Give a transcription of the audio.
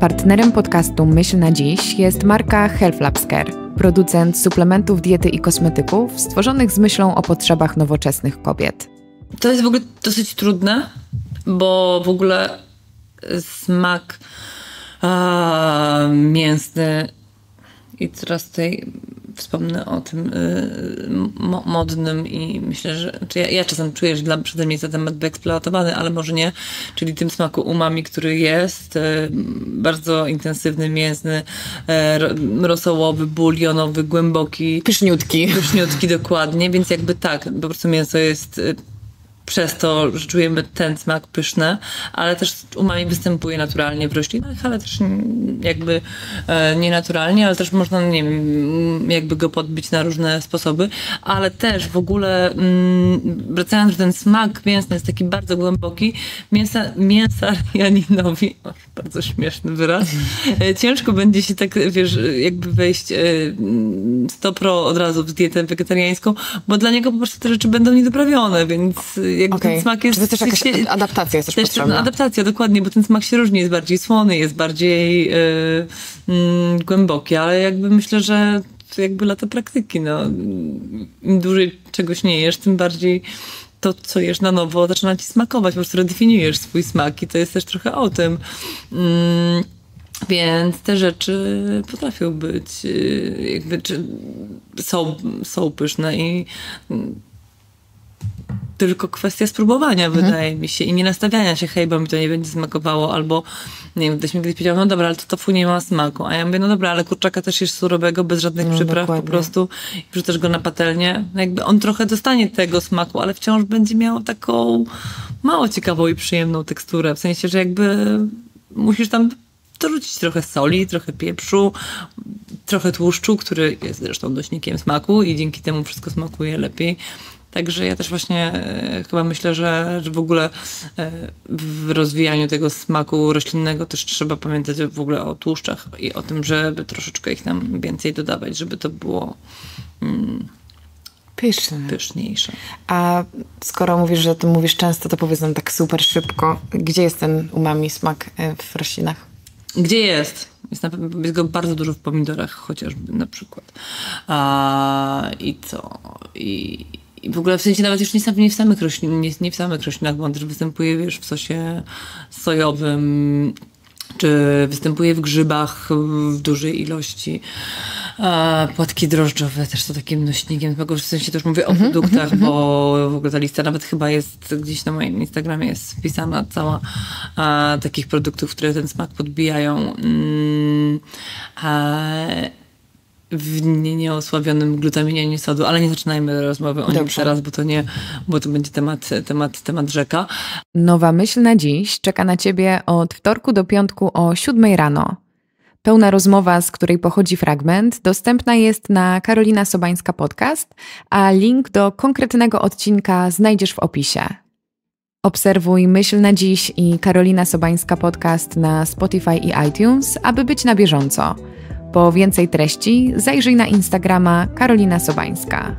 Partnerem podcastu Myśl na Dziś jest marka Health Labs Care, producent suplementów diety i kosmetyków stworzonych z myślą o potrzebach nowoczesnych kobiet. To jest w ogóle dosyć trudne, bo w ogóle smak a, mięsny i teraz tutaj wspomnę o tym y, modnym i myślę, że czy ja, ja czasem czuję, że dla, przeze mnie jest ten temat wyeksploatowany, ale może nie, czyli tym smaku umami, który jest y, bardzo intensywny, mięsny, y, rosołowy, bulionowy, głęboki. Pyszniutki. Pyszniutki, dokładnie, więc jakby tak, po prostu mięso jest y, przez to, że czujemy ten smak pyszny, ale też umami występuje naturalnie w roślinach, ale też jakby e, nienaturalnie, ale też można, nie wiem, jakby go podbić na różne sposoby, ale też w ogóle mm, wracając, że ten smak mięsny jest taki bardzo głęboki, mięsa, mięsa Janinowi, o, bardzo śmieszny wyraz, e, ciężko będzie się tak, wiesz, jakby wejść e, 100 pro od razu w dietę wegetariańską, bo dla niego po prostu te rzeczy będą niedoprawione, więc jakby okay. ten smak jest... Czy to też jakaś się, adaptacja jest też, też potrzebna? Adaptacja, dokładnie, bo ten smak się różni, jest bardziej słony, jest bardziej yy, yy, głęboki, ale jakby myślę, że to jakby lata praktyki, no. Im dłużej czegoś nie jesz, tym bardziej to, co jesz na nowo, zaczyna ci smakować, po prostu redefiniujesz swój smak i to jest też trochę o tym. Yy, więc te rzeczy potrafią być, y, jakby, czy są, są pyszne i tylko kwestia spróbowania, mhm. wydaje mi się, i nie nastawiania się, hej, bo mi to nie będzie smakowało, albo nie wiem, ktoś mi kiedyś powiedział, no dobra, ale to tofu nie ma smaku. A ja mówię, no dobra, ale kurczaka też jest surowego, bez żadnych no, przypraw dokładnie. po prostu i wrzucasz go na patelnię. Jakby on trochę dostanie tego smaku, ale wciąż będzie miał taką mało ciekawą i przyjemną teksturę. W sensie, że jakby musisz tam dorzucić trochę soli, trochę pieprzu, trochę tłuszczu, który jest zresztą nośnikiem smaku i dzięki temu wszystko smakuje lepiej. Także ja też właśnie e, chyba myślę, że, że w ogóle e, w rozwijaniu tego smaku roślinnego też trzeba pamiętać w ogóle o tłuszczach i o tym, żeby troszeczkę ich nam więcej dodawać, żeby to było mm, Pyszne. pyszniejsze. A skoro mówisz, że ty mówisz często, to powiedz nam tak super szybko, gdzie jest ten umami smak e, w roślinach? Gdzie jest? Jest, na, jest go bardzo dużo w pomidorach chociażby na przykład. A, I co? I, I w ogóle w sensie nawet już nie, nie w samych roślin, nie, nie w samych roślinach, bo on też występuje wiesz, w sosie sojowym, czy występuje w grzybach w dużej ilości. A płatki drożdżowe też są takim nośnikiem, w sensie też mówię o -hmm, produktach, -hmm. bo w ogóle ta lista nawet chyba jest gdzieś na moim Instagramie jest wpisana cała a, takich produktów, które ten smak podbijają. Mm, a, w nieosławionym glutaminie sodu, ale nie zaczynajmy rozmowy o Dobrze. nim teraz, bo to nie, bo to będzie temat, temat, temat rzeka. Nowa myśl na dziś czeka na Ciebie od wtorku do piątku o siódmej rano. Pełna rozmowa, z której pochodzi fragment, dostępna jest na Karolina Sobańska Podcast, a link do konkretnego odcinka znajdziesz w opisie. Obserwuj Myśl na Dziś i Karolina Sobańska Podcast na Spotify i iTunes, aby być na bieżąco. Po więcej treści zajrzyj na Instagrama Karolina Sobańska.